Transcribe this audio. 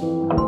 YouTube.